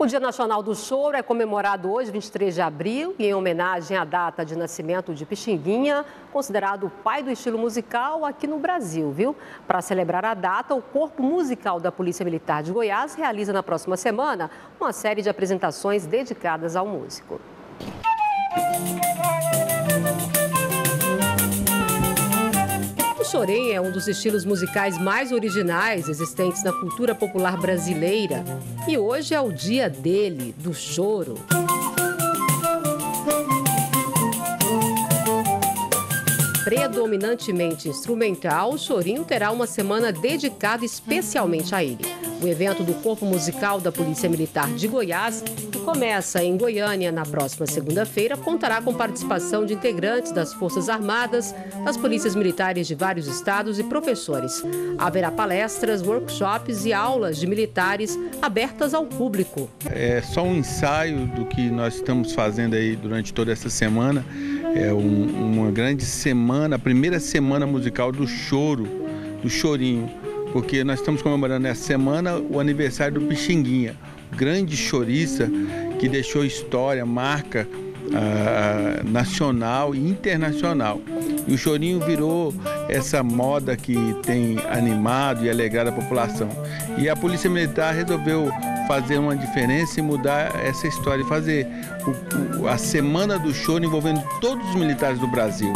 O Dia Nacional do Choro é comemorado hoje, 23 de abril, e em homenagem à data de nascimento de Pixinguinha, considerado o pai do estilo musical aqui no Brasil, viu? Para celebrar a data, o Corpo Musical da Polícia Militar de Goiás realiza na próxima semana uma série de apresentações dedicadas ao músico. Chorém é um dos estilos musicais mais originais existentes na cultura popular brasileira e hoje é o dia dele, do choro. Predominantemente instrumental, o Chorinho terá uma semana dedicada especialmente a ele. O evento do Corpo Musical da Polícia Militar de Goiás, que começa em Goiânia na próxima segunda-feira, contará com participação de integrantes das Forças Armadas, das polícias militares de vários estados e professores. Haverá palestras, workshops e aulas de militares abertas ao público. É só um ensaio do que nós estamos fazendo aí durante toda essa semana. É um, uma grande semana, a primeira semana musical do choro, do chorinho, porque nós estamos comemorando essa semana o aniversário do Pixinguinha, grande choriça que deixou história, marca uh, nacional e internacional. E o chorinho virou essa moda que tem animado e alegrado a população. E a Polícia Militar resolveu fazer uma diferença e mudar essa história, e fazer o, o, a Semana do Choro envolvendo todos os militares do Brasil.